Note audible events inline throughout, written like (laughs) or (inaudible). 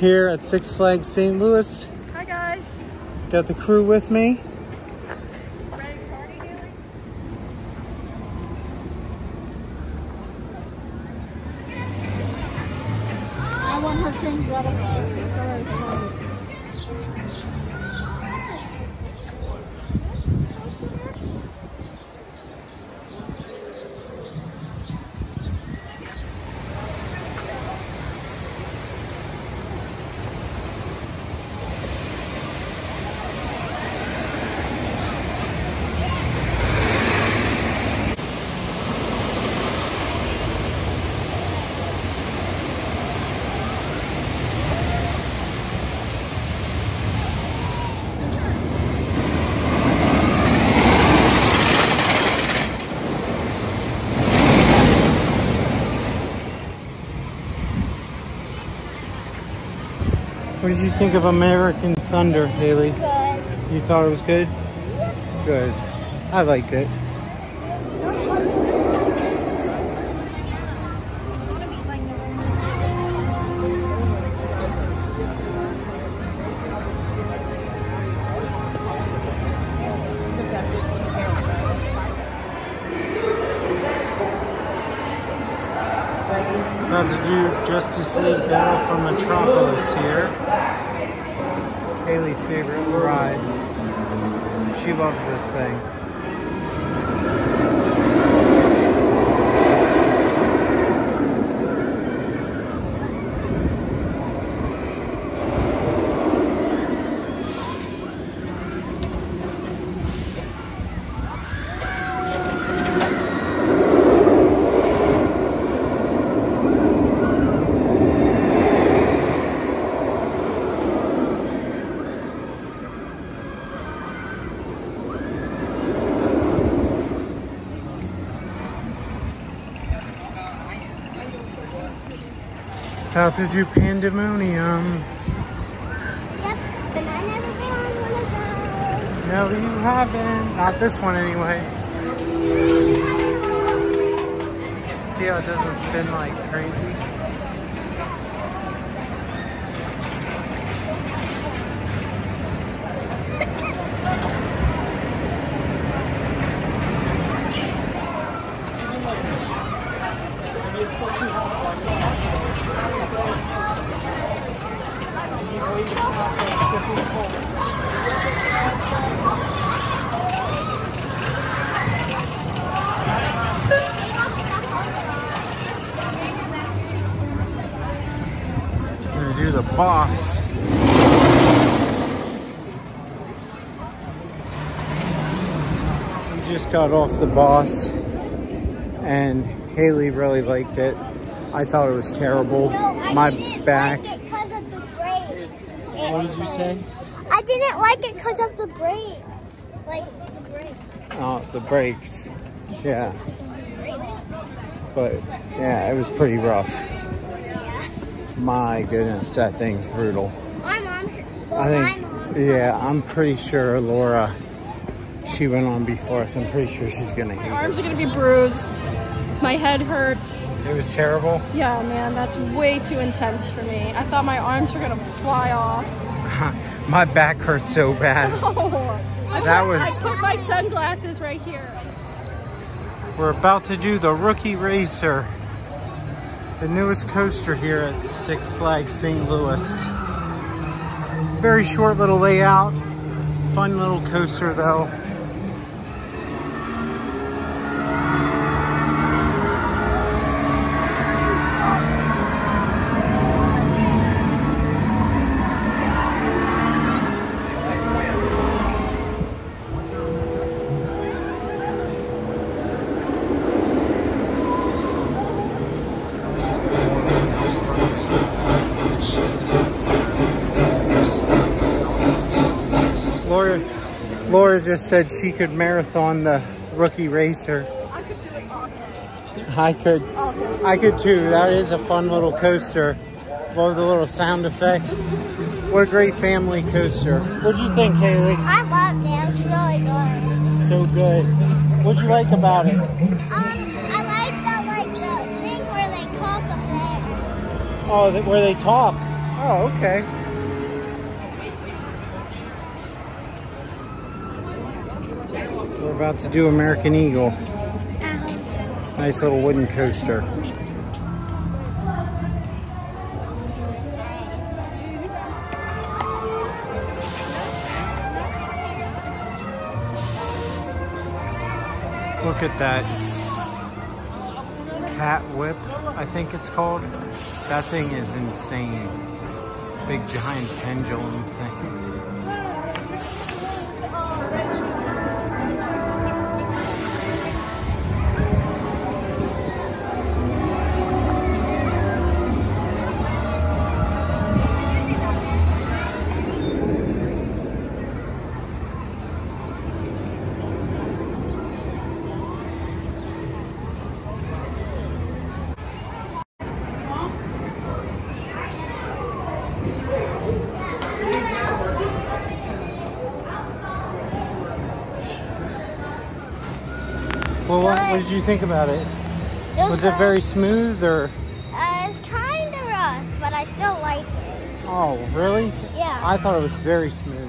here at Six Flags St. Louis. Hi guys. Got the crew with me. Ready to party, I want her things out What did you think of American Thunder, Haley? Good. You thought it was good? Good. I liked it. Do Justice League Battle for Metropolis here. Haley's favorite ride. She loves this thing. About to do Pandemonium. Yep, but I never been on one of No, you haven't. Not this one anyway. See how it doesn't spin like crazy? Do the boss. We just got off the boss and Haley really liked it. I thought it was terrible. My back. like it because of the brakes. What did you say? I didn't like it because of the brakes. Like the brakes. Oh, the brakes. Yeah. But yeah, it was pretty rough. Yeah. My goodness, that thing's brutal. My mom's. Well, I my think, mom. yeah, I'm pretty sure Laura, she went on before us. I'm pretty sure she's gonna My hate arms are gonna be bruised. My head hurts. It. Was terrible. Yeah, man, that's way too intense for me. I thought my arms were gonna fly off. (laughs) My back hurts so bad. (laughs) Oh, I That put- was- I put my sunglasses right here. We're about to do the Rookie Racer, the newest coaster here at Six Flags St. Louis. Very short little layout, fun little coaster though. Laura, Laura just said she could marathon the Rookie Racer. I could do it all day. I could, All day. I could too. That is a fun little coaster. Love the little sound effects. What a great family coaster. What'd you think, Haley? I loved it. It was really good. So good. What'd you like about it? Um, I like the like the thing where they talk a bit. Oh, where they talk. Oh, okay. About to do American Eagle. Uh-huh. Nice little wooden coaster. Look at that cat whip, I think it's called. That thing is insane. Big giant pendulum thing. Well, what, what did you think about it? Was it very smooth or? Uh, it's kind of rough, but I still like it. Oh, really? Yeah. I thought it was very smooth.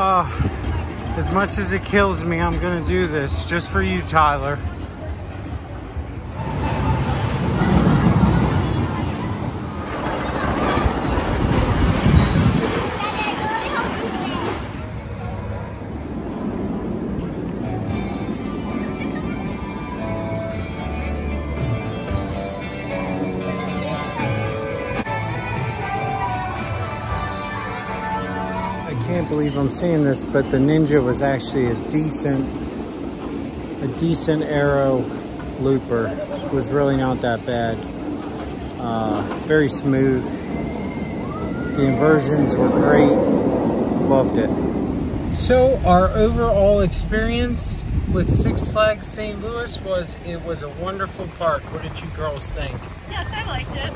Uh, as much as it kills me, I'm gonna do this just for you, Tyler. Can't believe I'm saying this, but the Ninja was actually a decent, a decent arrow looper. It was really not that bad. Uh, very smooth. The inversions were great. Loved it. So our overall experience with Six Flags St. Louis was it was a wonderful park. What did you girls think? Yes, I liked it.